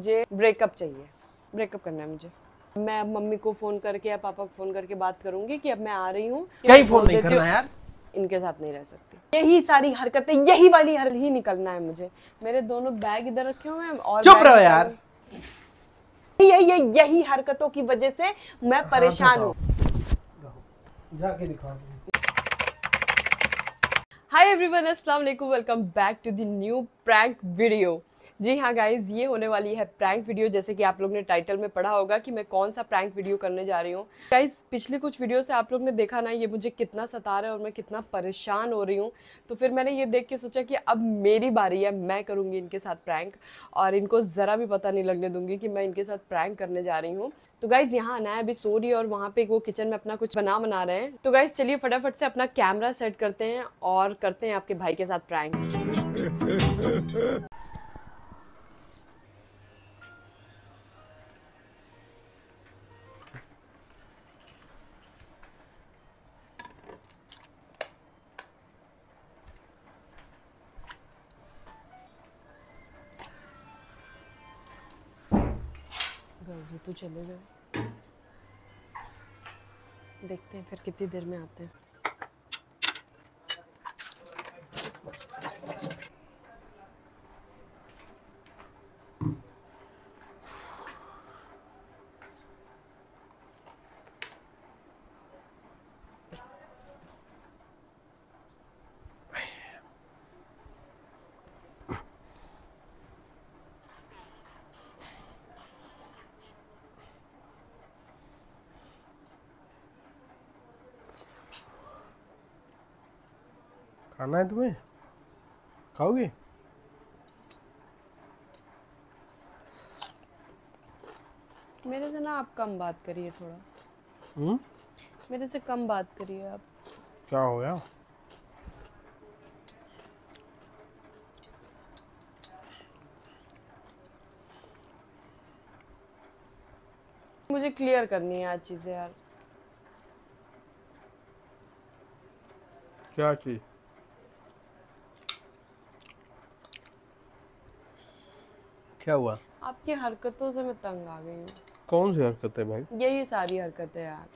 मुझे ब्रेकअप चाहिए। ब्रेकअप करना है मुझे। मैं अब मम्मी को फ़ोन करके या पापा को फ़ोन करके बात करूँगी कि अब मैं आ रही हूँ। कहीं फ़ोन नहीं करना यार। इनके साथ नहीं रह सकती। यही सारी हरकतें यही वाली हर ही निकलना है मुझे। मेरे दोनों बैग इधर रखे हुए हैं और चुप रहो यार। यही यही यही हरकतों की वजह से मैं परेशान हूँ। जाके दिखा हाय एवरीवन अस्सलाम वालेकुम। Welcome back to the new prank video जी हाँ गाइज़ ये होने वाली है प्रैंक वीडियो जैसे कि आप लोग ने टाइटल में पढ़ा होगा कि मैं कौन सा प्रैंक वीडियो करने जा रही हूँ। गाइज़ पिछली कुछ वीडियो से आप लोग ने देखा ना, ये मुझे कितना सता रहा है और मैं कितना परेशान हो रही हूँ। तो फिर मैंने ये देख के सोचा कि अब मेरी बारी है, मैं करूँगी इनके साथ प्रैंक और इनको ज़रा भी पता नहीं लगने दूँगी कि मैं इनके साथ प्रैंक करने जा रही हूँ। तो गाइज़ यहाँ आना है अभी सो रही है और वहाँ पे वो किचन में अपना कुछ बना बना रहे हैं। तो गाइज़ चलिए फटाफट से अपना कैमरा सेट करते हैं और करते हैं आपके भाई के साथ प्रैंक वो तो चले गए देखते हैं फिर कितनी देर में आते हैं। खाना है तुम्हें? खाओगे? मेरे से ना आप कम बात करिए थोड़ा। हम्म? मेरे से कम बात करिए आप। क्या हो गया? मुझे क्लियर करनी है आज चीज़ें यार। क्या चीज़? क्या हुआ? आपकी हरकतों से मैं तंग आ गई हूँ। कौन सी हरकत है भाई? यही सारी हरकतें यार।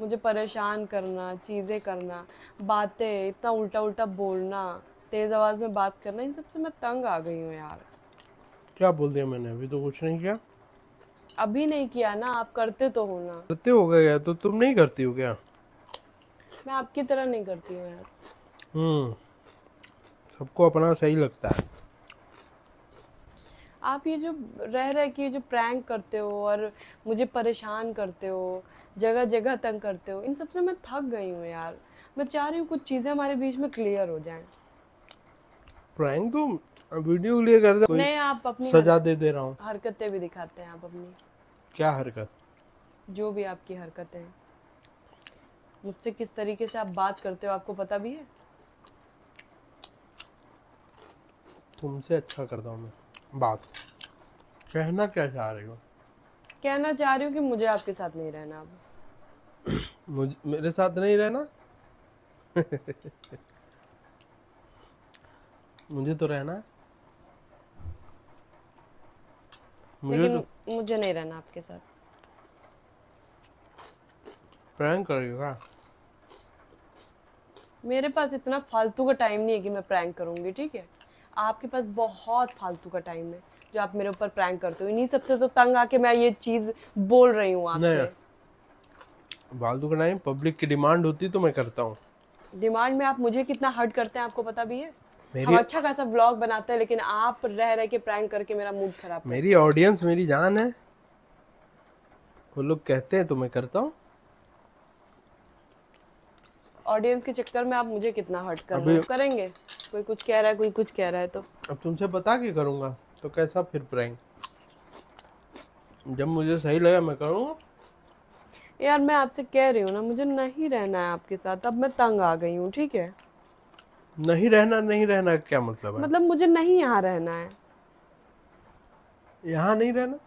मुझे परेशान करना चीज़ें करना बातें इतना उल्टा उल्टा बोलना तेज़ आवाज़ में बात करना इन सबसे मैं तंग आ गई हूँ यार। क्या बोल दिया मैंने? अभी तो कुछ नहीं किया। अभी नहीं किया ना आप करते तो हो ना। करते हो गया तो तुम नहीं करती हो क्या? मैं आपकी तरह नहीं करती हूँ यार। हम्म सबको अपना सही लगता है। आप ये जो रह रह के ये जो प्रैंक करते हो और मुझे परेशान करते हो जगह जगह तंग करते हो इन सबसे मैं थक गई हूँ यार। मैं चाह रही हूँ कुछ चीज़ें हमारे बीच में क्लियर हो जाएँ। प्रैंक तो वीडियो के लिए करते कोई नहीं आप अपनी सजा दे दे रहा हूँ। हरकतें भी दिखाते हैं आप अपनी। क्या हरकत? जो भी आपकी हरकतें हैं। मुझसे किस तरीके से आप बात करते हो आपको पता भी है? तुमसे अच्छा करता हूँ मैं। बात। कहना क्या चाह रही हो? कहना चाह रही हूँ कि मुझे आपके साथ नहीं रहना अब। मुझ मेरे साथ नहीं रहना? मुझे तो रहना है। मुझे लेकिन तो मुझे नहीं रहना आपके साथ। प्रैंक करेगा मेरे पास इतना फालतू का टाइम नहीं है कि मैं प्रैंक करूँगी ठीक है? आपके पास बहुत फालतू का टाइम है जो आप मेरे ऊपर प्रैंक करते हो। इन्हीं सबसे तो तंग आके मैं ये चीज़ बोल रही हूँ आपसे। फालतू का टाइम पब्लिक की डिमांड होती तो मैं करता हूँ। डिमांड में आप मुझे कितना हर्ट करते हैं आपको पता भी है? मेरी हम अच्छा खासा व्लॉग बनाते हैं लेकिन आप रह रह के प्रैंक करके मेरा मूड खराब मेरी ऑडियंस मेरी जान है। वो लोग कहते हैं तो मैं करता हूँ। ऑडियंस के चक्कर में आप मुझे कितना हर्ट कर रहे हो? करेंगे? कोई कुछ कह रहा है कोई कुछ कह रहा है तो। अब तुमसे बता के करूँगा? तो कैसा फिर प्रैंक जब मुझे सही लगा मैं करूँगा? यार मैं आपसे कह रही हूँ ना मुझे नहीं रहना है आपके साथ। अब मैं तंग आ गई हूँ ठीक है? नहीं रहना नहीं रहना क्या मतलब है? मतलब मुझे नहीं यहाँ रहना है। यहाँ नहीं रहना?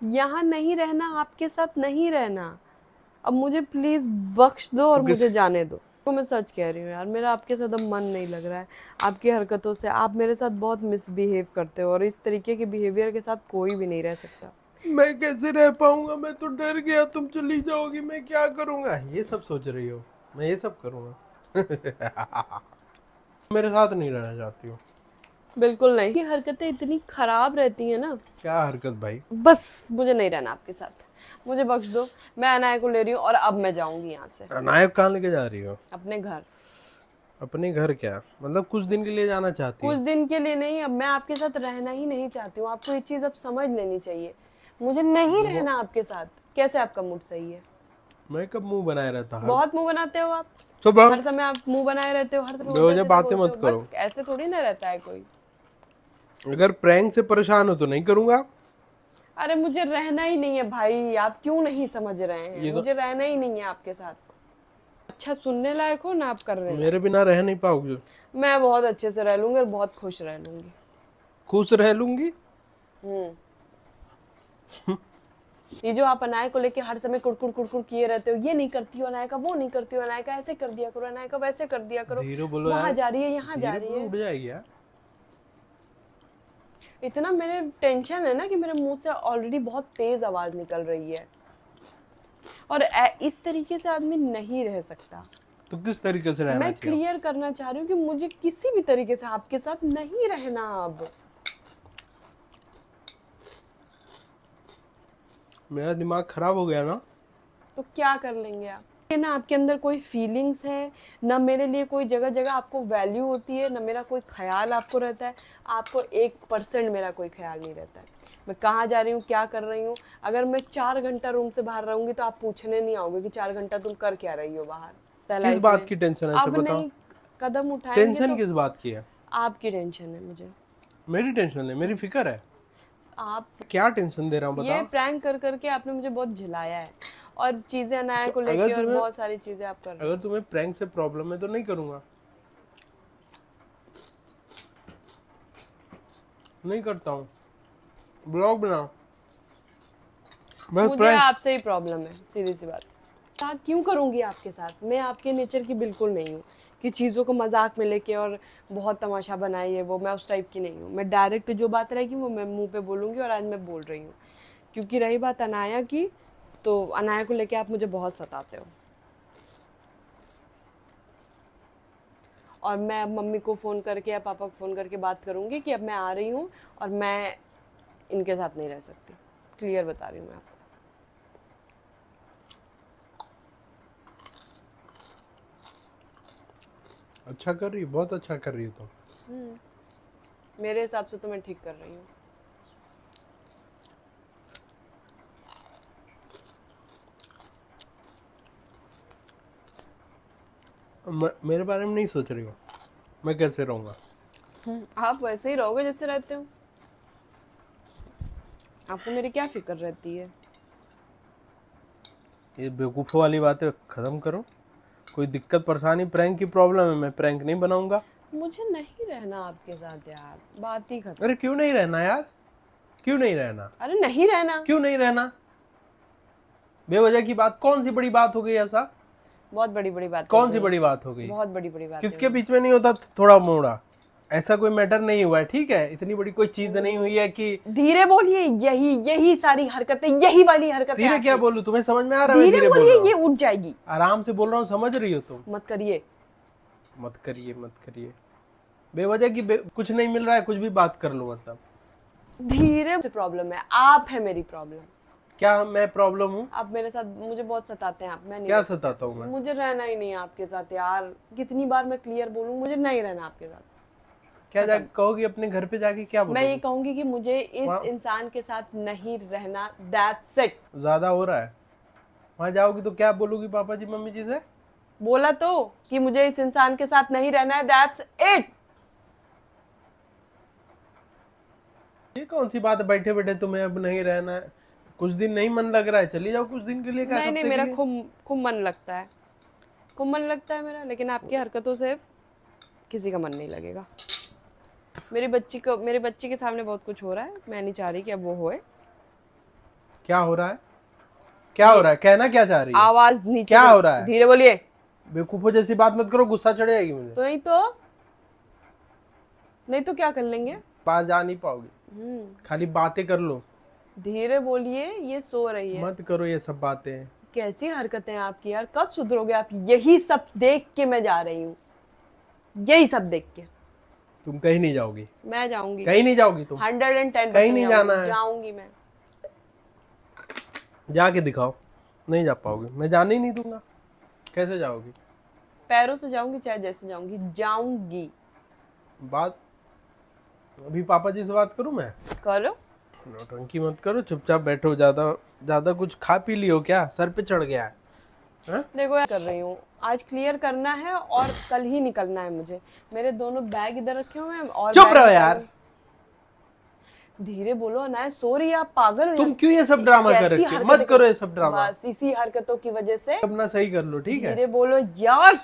यहाँ नहीं रहना आपके साथ नहीं रहना। अब मुझे प्लीज़ बख्श दो और तो मुझे जाने दो। तो मैं सच कह रही हूँ यार मेरा आपके साथ अब मन नहीं लग रहा है। आपकी हरकतों से आप मेरे साथ बहुत मिसबिहेव करते हो और इस तरीके के बिहेवियर के साथ कोई भी नहीं रह सकता। मैं कैसे रह पाऊँगा? मैं तो डर गया तुम चली जाओगी मैं क्या करूँगा? ये सब सोच रही हो मैं ये सब करूँगा। मेरे साथ नहीं रहना चाहती हो। बिल्कुल नहीं। ये हरकतें इतनी खराब रहती हैं ना। क्या हरकत भाई? बस मुझे नहीं रहना आपके साथ। मुझे बख्श दो। मैं अनाया को ले रही हूँ और अब मैं जाऊँगी यहाँ से। नायक कहाँ लेके जा रही हो? अपने घर। अपने घर क्या? मतलब कुछ दिन के लिए जाना चाहती कुछ दिन के लिए नहीं अब मैं आपके साथ रहना ही नहीं चाहती हूँ। आपको ये चीज़ अब समझ लेनी चाहिए। मुझे नहीं रहना आपके साथ। कैसे आपका मूड सही है? मैं कब मुँह बनाए रहता? हूँ बहुत मुँह बनाते हो आप। सुबह हर समय आप मुँह बनाए रहते हो हर समय बातें मत करो। ऐसे थोड़ी ना रहता है कोई। अगर प्रैंक से परेशान हो तो नहीं करूँगा। अरे मुझे रहना ही नहीं है भाई आप क्यों नहीं समझ रहे हैं? तो- मुझे रहना ही नहीं है आपके साथ। अच्छा सुनने लायक हो ना आप कर रहे हैं? मेरे बिना रह नहीं पाओगे। मैं बहुत अच्छे से रह लूँगी और बहुत खुश रह लूँगी। खुश रह लूँगी? हम्म। ये जो आप अनाया को लेके हर समय कुड़कुड़ कुड़कुड़ किए रहते हो ये नहीं करती हो अनायका वो नहीं करती हो अनायका ऐसे कर दिया करो अनायका वैसे कर दिया करो। वहाँ जा रही है यहाँ जा रही है। उड़ जाएगी यार। इतना मेरे टेंशन है ना कि मेरे मुँह से ऑलरेडी बहुत तेज आवाज़ निकल रही है। और इस तरीके से आदमी नहीं रह सकता। तो किस तरीके से रहना मैं क्लियर करना चाह रही हूँ कि मुझे किसी भी तरीके से आपके साथ नहीं रहना अब। मेरा दिमाग खराब हो गया ना? तो क्या कर लेंगे आप? ये ना आपके अंदर कोई फीलिंग्स है ना मेरे लिए कोई जगह जगह आपको वैल्यू होती है ना मेरा कोई ख्याल आपको रहता है आपको एक परसेंट मेरा कोई ख्याल नहीं रहता है। मैं कहाँ जा रही हूँ क्या कर रही हूँ? अगर मैं चार घंटा रूम से बाहर रहूँगी तो आप पूछने नहीं आओगे कि चार घंटा तुम कर क्या रही हो बाहर किस बात की टेंशन है अच्छा अब नहीं कदम उठाएँगे टेंशन तो किस बात की है? आपकी टेंशन है मुझे। मेरी टेंशन है मेरी फ़िक्र है। आप क्या टेंशन दे रहा हूँ ये प्रैंक कर करके आपने मुझे बहुत झिलाया है। और चीज़ें अनाया को तो अगर लेके और बहुत सारी चीज़ें आप कर रहे अगर तुम्हें प्रैंक से प्रॉब्लम है तो नहीं करूँगा। नहीं करता हूँ। ब्लॉग बनाओ। मुझे आपसे ही प्रॉब्लम है सीधी सी बात। मज़ाक क्यों करूँगी आपके साथ? मैं आपके नेचर की बिल्कुल नहीं हूँ कि चीज़ों को मज़ाक में लेके और बहुत तमाशा बनाइए वो मैं उस टाइप की नहीं हूँ। मैं डायरेक्ट जो बात रहेगी वो मैं मुँह पे बोलूँगी और आज मैं बोल रही हूँ। क्योंकि रही बात अनाया की तो अनाया को लेके आप मुझे बहुत सताते हो। और मैं अब मम्मी को फ़ोन करके या पापा को फ़ोन करके बात करूँगी कि अब मैं आ रही हूँ और मैं इनके साथ नहीं रह सकती। क्लियर बता रही हूँ मैं आपको। अच्छा कर रही बहुत अच्छा कर रही है तुम मेरे हिसाब से तो मैं ठीक कर रही हूँ। म- मेरे बारे में नहीं सोच रही हो। मैं कैसे रहूँगा? आप वैसे ही रहोगे जैसे रहते हो। आपको मेरी क्या फ़िक्र रहती है? ये बेवकूफ़ों वाली बातें खत्म करो। कोई दिक्कत परेशानी प्रैंक की प्रॉब्लम है मैं प्रैंक नहीं बनाऊँगा। मुझे नहीं रहना आपके साथ यार बात ही खत्म। अरे क्यों नहीं रहना यार? क्यों नहीं रहना? अरे नहीं रहना। क्यों नहीं रहना? बेवजह की बात कौन सी बड़ी बात हो गई ऐसा? बहुत बड़ी बड़ी बात कौन सी बड़ी बात हो गई? बहुत बड़ी बड़ी बात किसके बीच में नहीं होता? थोड़ा मोड़ा। ऐसा कोई मैटर नहीं हुआ है ठीक है? इतनी बड़ी कोई चीज़ नहीं हुई है कि धीरे बोलिए यही यही सारी हरकतें यही वाली हरकतें धीरे क्या। बोलूँ? तुम्हें समझ में आ रहा है? धीरे बोलिए ये उठ जाएगी। आराम से बोल रहा हूँ समझ रही हो तुम? मत करिए। मत करिए मत करिए। बेवजह की बे... कुछ नहीं मिल रहा है कुछ भी बात कर लो मतलब। धीरे प्रॉब्लम है आप है मेरी प्रॉब्लम। क्या मैं प्रॉब्लम हूँ? आप मेरे साथ मुझे बहुत सताते हैं आप मैं नहीं क्या सताता हूँ मैं? मुझे रहना ही नहीं आपके साथ यार। कितनी बार मैं क्लियर बोलूँ मुझे नहीं रहना आपके साथ। क्या जा कहोगी अपने घर पे जाके क्या मैं ये कहूँगी कि मुझे इस इंसान के साथ नहीं रहना दैट्स इट ज़्यादा हो रहा है। वहाँ जाओगी तो क्या बोलोगी पापा जी मम्मी जी से? बोला तो कि मुझे इस इंसान के साथ नहीं रहना है दैट्स इट ये कौन सी बात बैठे बैठे तुम्हें अब नहीं रहना है। कुछ दिन नहीं मन लग रहा है चली जाओ कुछ दिन के लिए नहीं नहीं मेरा खूब खूब मन लगता है। खूब मन लगता है मेरा लेकिन आपकी हरकतों से किसी का मन नहीं लगेगा। मेरी बच्ची को मेरे बच्ची के सामने बहुत कुछ हो रहा है मैं नहीं चाह रही कि अब वो होए। क्या हो रहा है? क्या हो रहा है? कहना क्या चाह रही है? आवाज़ नीचे क्या हो रहा है? धीरे बोलिए। बेवकूफों जैसी बात मत करो गुस्सा चढ़ जाएगी मुझे। तो नहीं तो नहीं तो क्या कर लेंगे? पास जा नहीं पाओगे। हम्म। खाली बातें कर लो। धीरे बोलिए ये सो रही है। मत करो ये सब बातें। कैसी हरकतें हैं आपकी यार? कब सुधरोगे आप? यही सब देख के मैं जा रही हूँ। यही सब देख के। तुम कहीं नहीं जाओगी। मैं जाऊँगी। कहीं नहीं जाओगी तुम। हंड्रेड एंड टेन कहीं नहीं जाना है। जाऊँगी मैं। जाके दिखाओ। नहीं जा पाओगे। मैं जाने ही नहीं दूँगा। कैसे जाओगी? पैरों से जाऊँगी चाहे जैसे जाऊँगी। जाऊँगी। बात अभी पापा जी से बात करूँ मैं? करो। नौटंकी मत करो चुपचाप बैठो ज़्यादा ज़्यादा कुछ खा पी लियो क्या? सर पे चढ़ गया है। हाँ? देखो यार कर रही हूँ। आज क्लियर करना है और कल ही निकलना है मुझे। मेरे दोनों बैग इधर रखे हुए हैं और चुप रहो यार। धीरे बोलो अनाया सॉरी आप पागल हो तुम क्यों ये सब ड्रामा कर कैसी रखे हो? मत करो ये सब ड्रामा बस इसी हरकतों की वजह से। अपना सही कर लो ठीक है? धीरे बोलो यार!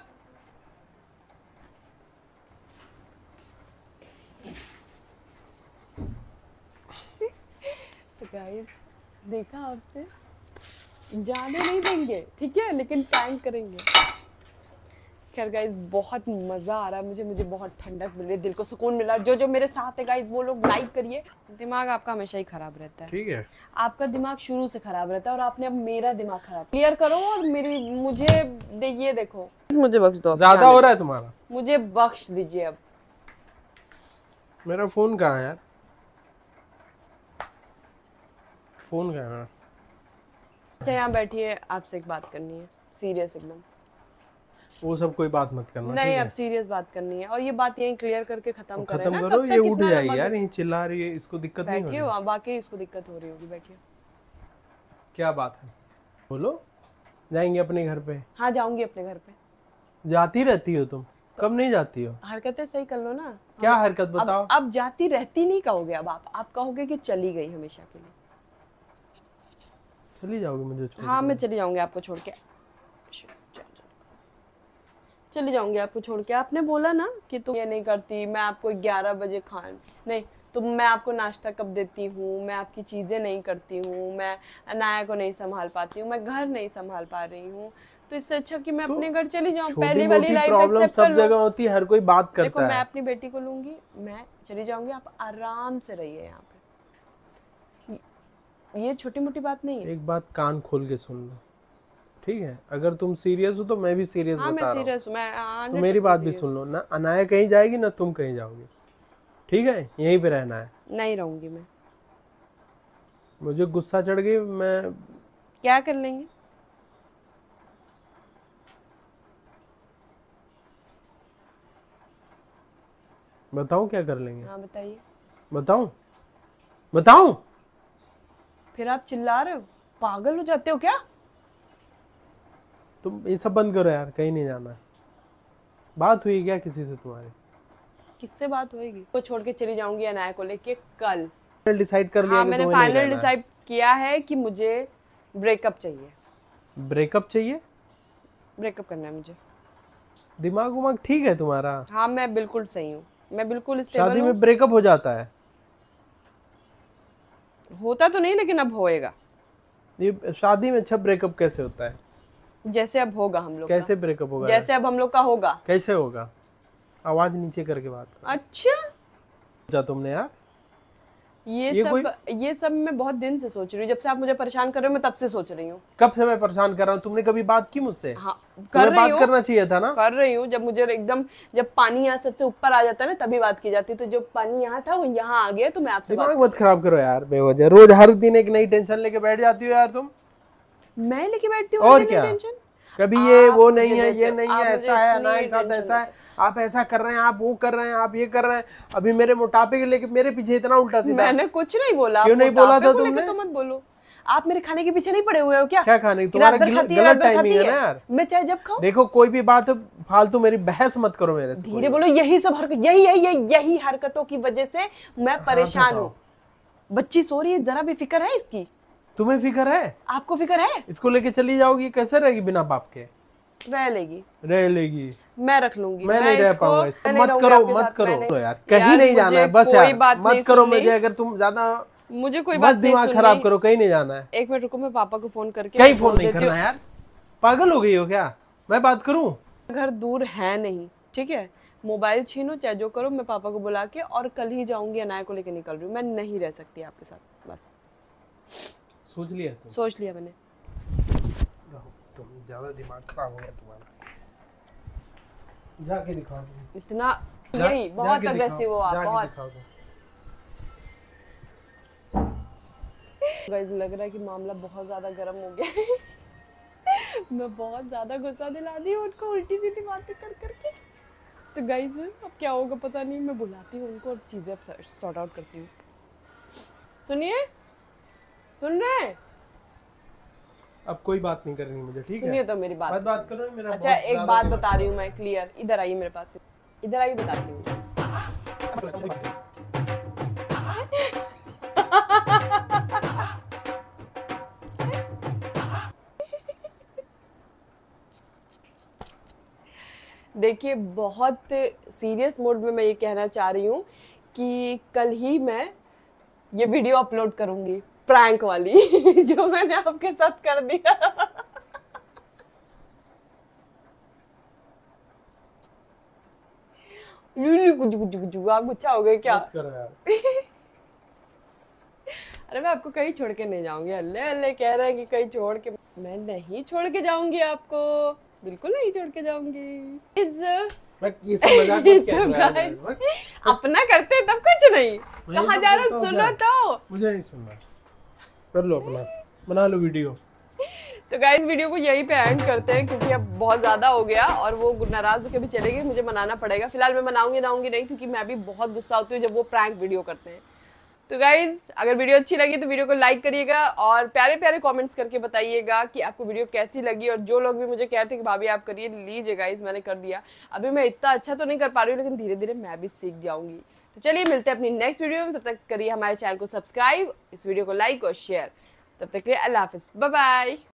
गाइस देखा आपने? जाने नहीं देंगे ठीक है? लेकिन प्रैंक करेंगे। खैर गाइस बहुत मज़ा आ रहा है मुझे मुझे बहुत ठंडक मिल रही है दिल को सुकून मिला जो जो मेरे साथ है गाइस वो लोग लाइक करिए। दिमाग आपका हमेशा ही खराब रहता है। ठीक है। आपका दिमाग शुरू से खराब रहता है और आपने अब मेरा दिमाग खराब क्लियर करो और मेरी मुझे दे, ये देखो। मुझे बख्श दो। ज़्यादा हो रहा है तुम्हारा? मुझे बख्श दीजिए अब। मेरा फ़ोन कहाँ है यार? फ़ोन है मेरा? अच्छा यहाँ बैठिए आपसे एक बात करनी है। सीरियस एकदम। वो सब कोई बात मत करना नहीं अब सीरियस बात करनी है। और ये बात यहीं क्लियर करके खत्म करें खत्म करो ये उठ जाएगी यार ये चिल्ला रही है इसको दिक्कत नहीं होगी वहाँ बाकी इसको दिक्कत हो रही होगी बैठिए। क्या बात है? बोलो जाएँगे अपने घर पे। हाँ जाऊँगी अपने घर पे। जाती रहती हो तुम? कब नहीं जाती हो? हरकतें सही कर लो ना। क्या हरकत बताओ? अब अब जाती रहती नहीं कहोगे अब आप। आप कहोगे कि चली गई हमेशा के लिए। चली जाओगी मुझे छोड़ हाँ मैं चली जाऊँगी आपको छोड़ के। चली जाऊँगी आपको छोड़ के। आपने बोला ना कि तुम ये नहीं करती मैं आपको ग्यारह बजे खान नहीं तो मैं आपको नाश्ता कब देती हूँ? मैं आपकी चीज़ें नहीं करती हूँ। मैं अनाया को नहीं संभाल पाती हूँ। मैं घर नहीं संभाल पा रही हूँ। तो इससे अच्छा कि मैं तो अपने घर चली जाऊँ। पहली वाली लाइफ प्रॉब्लम सब जगह होती है हर कोई बात करता देखो करता मैं अपनी बेटी को लूँगी मैं चली जाऊँगी आप आराम से रहिए यहाँ पे। ये- छोटी मोटी बात नहीं है। एक बात कान खोल के सुन लो। ठीक है? अगर तुम सीरियस हो तो मैं भी सीरियस हाँ मैं बता रहा हूँ। सीरियस हूँ मैं तो मेरी बात भी सुन लो। ना अनाया कहीं जाएगी ना तुम कहीं जाओगी। ठीक है? यहीं पे रहना है। नहीं रहूँगी मैं। मुझे गुस्सा चढ़ गई मैं क्या कर लेंगे? बताऊँ क्या कर लेंगे? हाँ बताइए। बताऊँ? बताऊँ? फिर आप चिल्ला रहे हो? पागल हो जाते हो क्या? तुम ये सब बंद करो यार कहीं नहीं जाना। है बात हुई क्या किसी से तुम्हारी? किससे बात होएगी? को छोड़ के चली जाऊँगी अनाया को लेके कल। डिसाइड कर लिया हाँ मैंने फाइनल डिसाइड किया है कि मुझे ब्रेकअप चाहिए। ब्रेकअप चाहिए? ब्रेकअप करना है मुझे। दिमाग उमाग ठीक है तुम्हारा? हाँ मैं बिल्कुल सही हूँ। मैं बिल्कुल स्टेबल शादी में ब्रेकअप हो जाता है। होता तो नहीं लेकिन अब होएगा। ये शादी में अच्छा ब्रेकअप कैसे होता है? जैसे अब होगा हम लोग कैसे ब्रेकअप होगा? जैसे अब हम लोग का होगा। कैसे होगा? आवाज़ नीचे करके बात करो। अच्छा। जा तुमने यार। ये, ये सब ये सब मैं बहुत दिन से सोच रही हूँ। जब से आप मुझे परेशान कर रहे हो मैं तब से सोच रही हूँ। कब से मैं परेशान कर रहा हूँ? तुमने कभी बात की मुझसे? हाँ कर रही बात हूँ। करना चाहिए था ना? कर रही हूँ। जब मुझे एकदम जब पानी यहाँ सबसे ऊपर आ जाता है ना तभी बात की जाती है। तो जो पानी यहाँ था वो यहाँ आ गया तो मैं आपसे बात दिमाग खराब करो यार बेवजह। रोज हर दिन एक नई टेंशन लेके बैठ जाती हो यार तुम। मैं लेके बैठती हूँ और क्या? कभी ये वो नहीं है ये नहीं है ऐसा है ना ऐसा है। आप ऐसा कर रहे हैं आप वो कर रहे हैं आप ये कर रहे हैं। अभी मेरे मोटापे के लेके मेरे पीछे इतना उल्टा सीधा। मैंने कुछ नहीं बोला। क्यों नहीं बोला था तुमने? तो मत बोलो। आप मेरे खाने के पीछे नहीं पड़े हुए हो क्या? क्या खाने की? तुम्हारा गलत टाइमिंग है ना यार। मैं चाहे जब खाऊं? देखो कोई भी बात फालतू मेरी बहस मत करो मेरे से। धीरे बोलो यही सब हरकत यही यही यही यही हरकतों की वजह से मैं हाँ, परेशान हूँ। बच्ची सो रही है जरा भी फ़िक्र है इसकी? तुम्हें फ़िक्र है? आपको फ़िक्र है? इसको लेके चली जाओगी कैसे रहेगी बिना बाप के? रह लेगी। रह लेगी। मैं रख लूँगी। मैं नहीं रह पाऊँगा मत करो मत करो। तो यार कहीं नहीं जाना है बस यार। मत करो मुझे अगर तुम ज़्यादा मुझे कोई बात दिमाग खराब करो कहीं नहीं जाना है। एक मिनट रुको मैं पापा को फ़ोन करके कहीं फ़ोन नहीं करना यार। पागल हो गई हो क्या? मैं बात करूँ? घर दूर है नहीं ठीक है? मोबाइल छीनो चाहे जो करो मैं पापा को बुला के और कल ही जाऊँगी अनाया को लेकर निकल रही हूँ। मैं नहीं रह सकती आपके साथ बस। सोच लिया तुम सोच लिया मैंने। तुम ज़्यादा दिमाग खराब हो गया तुम्हारा। जाके दिखाओ तुम इतना यही बहुत अग्रेसिव हो आप बहुत। गाइस लग रहा है कि मामला बहुत ज़्यादा गर्म हो गया मैं बहुत ज़्यादा गुस्सा दिला दी उनको उल्टी सीधी बातें कर करके। तो गाइस अब क्या होगा पता नहीं मैं बुलाती हूँ उनको और चीज़ें अब सॉर्ट आउट करती हूँ। सुनिए? सुन रहे हैं? अब कोई बात नहीं करनी मुझे ठीक है? तो मेरी बात। बात बात करो मेरा अच्छा एक बात बता रही हूँ मैं क्लियर इधर आइए मेरे पास। इधर आइए बताती हूँ। देखिए बहुत सीरियस मोड में मैं ये कहना चाह रही हूँ कि कल ही मैं ये वीडियो अपलोड करूँगी। प्रैंक वाली जो मैंने आपके साथ कर दिया। आप गुच्छा हो गए क्या? यार। अरे मैं आपको कहीं छोड़ के नहीं जाऊँगी अल्ले अल्ले कह रहे हैं कि कहीं छोड़ के मैं नहीं छोड़ के जाऊँगी आपको बिल्कुल नहीं छोड़ के जाऊँगी। तो अपना करते तब कुछ नहीं कहा तो जा रहा सुनो तो। मुझे नहीं सुनना। कर लो अपना, बना लो वीडियो तो गाइस वीडियो को यहीं पे एंड करते हैं, क्योंकि अब बहुत ज़्यादा हो गया और वो नाराज़ होकर भी चले गए मुझे मनाना पड़ेगा। फ़िलहाल मैं मनाऊँगी नाऊँगी नहीं, क्योंकि मैं भी बहुत गुस्सा होती हूँ जब वो प्रैंक वीडियो करते हैं। तो गाइज़ अगर वीडियो अच्छी लगी तो वीडियो को लाइक करिएगा और प्यारे प्यारे कमेंट्स करके बताइएगा कि आपको वीडियो कैसी लगी और जो लोग भी मुझे कह रहे थे कि, भाभी, आप करिए, लीजिए गाइज़ मैंने कर दिया। अभी मैं इतना अच्छा तो नहीं कर पा रही हूँ, लेकिन धीरे धीरे मैं भी सीख जाऊँगी। तो चलिए मिलते हैं अपनी नेक्स्ट वीडियो में। तब तक करिए हमारे चैनल को सब्सक्राइब इस वीडियो को लाइक और शेयर तब तक के लिए अल्लाह हाफिज़। Bye bye